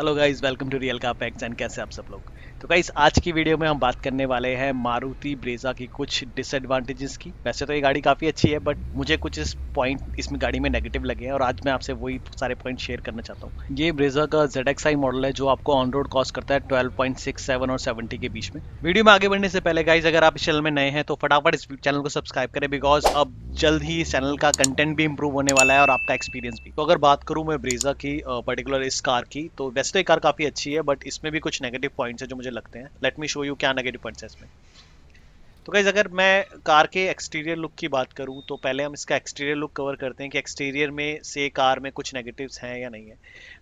Hello guys welcome to real का packs and कैसे आप सब लोग? तो गाइस आज की वीडियो में हम बात करने वाले हैं मारुति ब्रेजा की कुछ डिसएडवांटेजेस की। वैसे तो ये गाड़ी काफ़ी अच्छी है बट मुझे कुछ इस पॉइंट इसमें गाड़ी में नेगेटिव लगे हैं और आज मैं आपसे वही सारे पॉइंट शेयर करना चाहता हूँ। ये ब्रेजा का जेड मॉडल है जो आपको ऑन रोड कॉस्ट करता है ट्वेल्व और सेवेंटी के बीच में। वीडियो में आगे बढ़ने से पहले गाइज़ अगर आप इस चैनल में नए हैं तो फटाफट इस चैनल को सब्सक्राइब करें बिकॉज़ अब जल्द ही इस चैनल का कंटेंट भी इंप्रूव होने वाला है और आपका एक्सपीरियंस भी। तो अगर बात करूँ मैं ब्रेजा की पर्टिकुलर इस कार की तो तो ये कार काफ़ी अच्छी है बट इसमें भी कुछ नेगेटिव पॉइंट्स है जो मुझे लगते हैं। लेट मी शो यू क्या नेगेटिव पॉइंट्स है इसमें। तो गाइज़ अगर मैं कार के एक्सटीरियर लुक की बात करूँ तो पहले हम इसका एक्सटीरियर लुक कवर करते हैं कि एक्सटीरियर में से कार में कुछ नेगेटिव्स हैं या नहीं है।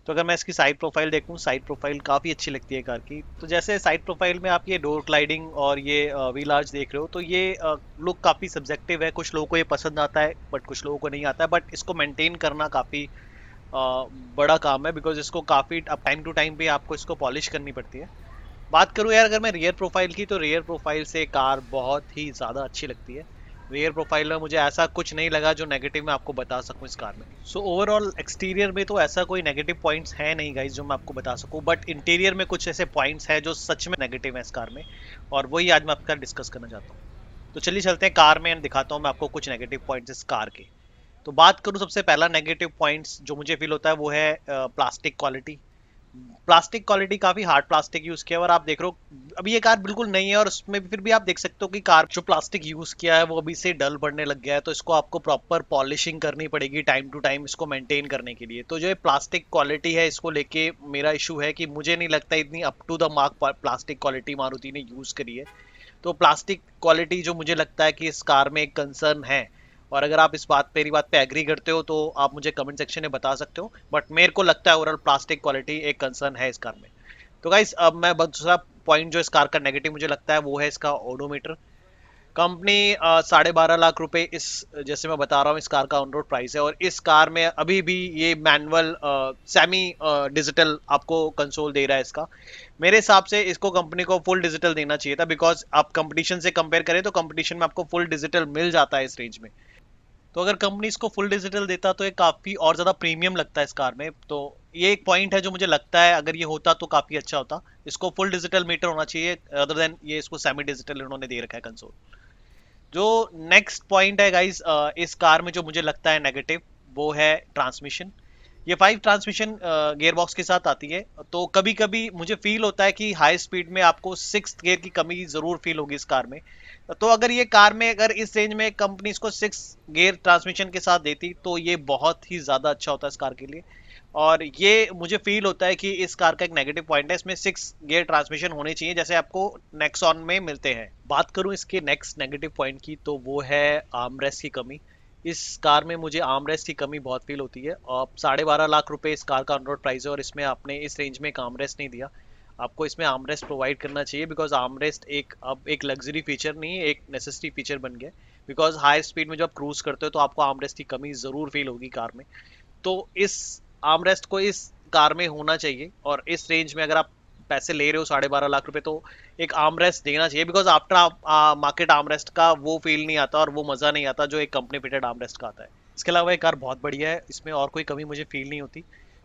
तो अगर मैं इसकी साइड प्रोफ़ाइल देखूँ साइड प्रोफ़ाइल काफ़ी अच्छी लगती है कार की। तो जैसे साइड प्रोफ़ाइल में आप ये डोर क्लाइडिंग और ये व्हील आर्च देख रहे हो तो ये लुक काफ़ी सब्जेक्टिव है। कुछ लोगों को ये पसंद आता है बट कुछ लोगों को नहीं आता है। बट इसको मेनटेन करना काफ़ी बड़ा काम है बिकॉज़ इसको काफ़ी टाइम टू टाइम भी आपको इसको पॉलिश करनी पड़ती है। बात करूँ यार, अगर मैं रियर प्रोफ़ाइल की तो रियर प्रोफ़ाइल से कार बहुत ही ज़्यादा अच्छी लगती है। रियर प्रोफ़ाइल में मुझे ऐसा कुछ नहीं लगा जो नेगेटिव मैं आपको बता सकूँ इस कार में। सो ओवरऑल एक्सटीरियर में तो ऐसा कोई नेगेटिव पॉइंट्स है नहीं गाइज़ जो मैं आपको बता सकूँ। बट इंटीरियर में कुछ ऐसे पॉइंट्स हैं जो सच में नेगेटिव है इस कार में। और वही आज मैं आपके आपका डिस्कस करना चाहता हूँ। तो चलिए चलते हैं कार में दिखाता हूँ मैं आपको कुछ नेगेटिव पॉइंट्स इस कार के। तो बात करूँ सबसे पहला नेगेटिव पॉइंट्स जो मुझे फील होता है वो है प्लास्टिक क्वालिटी प्लास्टिक क्वालिटी काफ़ी हार्ड प्लास्टिक यूज़ किया और आप देख रहे हो, अभी ये कार बिल्कुल नहीं है और उसमें फिर भी आप देख सकते हो कि कार जो प्लास्टिक यूज़ किया है वो अभी से डल पड़ने लग गया है तो इसको आपको प्रॉपर पॉलिशिंग करनी पड़ेगी टाइम टू टाइम इसको मेंटेन करने के लिए. तो जो प्लास्टिक क्वालिटी है, इसको लेके मेरा इशू है कि मुझे नहीं लगता इतनी up to the mark plastic quality Maruti ने यूज़ करी है. तो प्लास्टिक क्वालिटी जो मुझे लगता है कि इस कार में एक कंसर्न है और अगर आप इस बात, मेरी बात पे एग्री करते हो तो आप मुझे कमेंट सेक्शन में बता सकते हो। बट मेरे को लगता है ओवरऑल प्लास्टिक क्वालिटी एक कंसर्न है इस कार में। तो गाइस अब मैं दूसरा पॉइंट जो इस कार का नेगेटिव मुझे लगता है, वो है इसका ओडोमीटर कंपनी साढ़े बारह लाख रुपए इस, जैसे मैं बता रहा हूँ, इस कार का ऑन रोड प्राइस है। और इस कार में अभी भी ये मैनुअल सेमी डिजिटल आपको कंसोल दे रहा है इसका। मेरे हिसाब से इसको कंपनी को फुल डिजिटल देना चाहिए था बिकॉज़ आप कंपटीशन से कंपेयर करें तो कंपटीशन में आपको फुल डिजिटल मिल जाता है इस रेंज में। तो अगर कंपनी इसको फुल डिजिटल देता तो ये काफ़ी और ज़्यादा प्रीमियम लगता है इस कार में। तो ये एक पॉइंट है जो मुझे लगता है, अगर ये होता तो काफ़ी अच्छा होता। इसको फुल डिजिटल मीटर होना चाहिए अदर देन ये इसको सेमी डिजिटल इन्होंने दे रखा है कंसोल जो नेक्स्ट पॉइंट है गाइज़ इस कार में जो मुझे लगता है नेगेटिव वो है ट्रांसमिशन ये फाइव ट्रांसमिशन गियर बॉक्स के साथ आती है। तो कभी कभी मुझे फील होता है कि हाई स्पीड में आपको सिक्स गियर की कमी ज़रूर फील होगी इस कार में। तो अगर ये कार में अगर इस रेंज में कंपनी इसको सिक्स गियर ट्रांसमिशन के साथ देती तो ये बहुत ही ज़्यादा अच्छा होता इस कार के लिए। और ये मुझे फील होता है कि इस कार का एक नेगेटिव पॉइंट है, इसमें सिक्स गियर ट्रांसमिशन होने चाहिए, जैसे आपको नेक्सॉन में मिलते हैं। बात करूँ इसके नेक्स्ट नेगेटिव पॉइंट की तो वो है आर्मरेस्ट की कमी। इस कार में मुझे आर्मरेस्ट की कमी बहुत फील होती है। और साढ़े बारह लाख रुपए इस कार का ऑनरोड प्राइस है और इसमें आपने इस रेंज में एक आर्मरेस्ट नहीं दिया। आपको इसमें आर्मरेस्ट प्रोवाइड करना चाहिए बिकॉज़ आर्मरेस्ट एक, अब एक लग्जरी फीचर नहीं, एक नेसेसरी फीचर बन गया बिकॉज़ हाई स्पीड में जब आप क्रूज करते हो तो आपको आर्मरेस्ट की कमी ज़रूर फील होगी कार में। तो इस आर्मरेस्ट को इस कार में होना चाहिए और इस रेंज में अगर आप पैसे ले रहे हो साढ़े बारह लाख रुपए तो एक आर्मरेस्ट देना चाहिए बिकॉज़ आफ्टर मार्केट आर्मरेस्ट का वो फील नहीं आता और वो मज़ा नहीं आता जो एक कंपनी फिटेड आर्मरेस्ट का आता है। इसके अलावा ये कार बहुत बढ़िया है, इसमें और कोई कमी मुझे फील नहीं होती।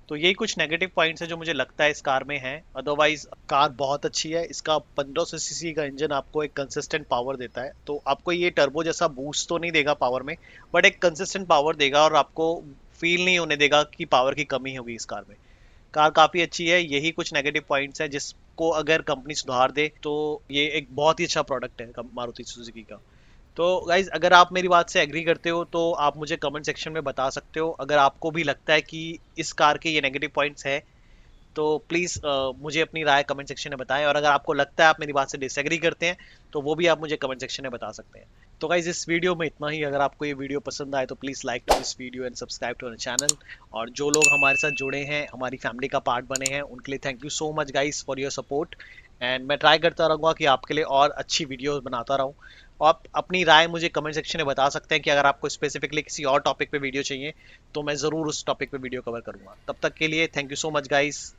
तो यही कुछ नेगेटिव पॉइंट्स है जो मुझे लगता है इस कार में है। अदरवाइज़ कार बहुत अच्छी है, इसका 1500 सीसी का इंजन आपको एक कंसिस्टेंट पावर देता है। तो आपको ये टर्बो जैसा बूस्ट तो नहीं देगा पावर में बट एक कंसिस्टेंट पावर देगा और आपको फील नहीं होने देगा कि पावर की कमी होगी इस कार में। कार काफ़ी अच्छी है, यही कुछ नेगेटिव पॉइंट्स है जिसको अगर कंपनी सुधार दे तो ये एक बहुत ही अच्छा प्रोडक्ट है मारुति सुजुकी का। तो गाइज़ अगर आप मेरी बात से एग्री करते हो तो आप मुझे कमेंट सेक्शन में बता सकते हो। अगर आपको भी लगता है कि इस कार के ये नेगेटिव पॉइंट्स है तो प्लीज़ मुझे अपनी राय कमेंट सेक्शन में बताएँ और अगर आपको लगता है आप मेरी बात से डिसएग्री करते हैं तो वो भी आप मुझे कमेंट सेक्शन में बता सकते हैं। तो गाइज़ इस वीडियो में इतना ही। अगर आपको ये वीडियो पसंद आए तो please like to this video and subscribe to our channel और जो लोग हमारे साथ जुड़े हैं, हमारी फैमिली का पार्ट बने हैं, उनके लिए thank you so much guys for your support and मैं ट्राई करता रहूँगा कि आपके लिए और अच्छी वीडियो बनाता रहूँ। आप अपनी राय मुझे कमेंट सेक्शन में बता सकते हैं कि अगर आपको स्पेसिफिकली किसी और टॉपिक पे वीडियो चाहिए तो मैं ज़रूर उस टॉपिक पे वीडियो कवर करूँगा। तब तक के लिए thank you so much guys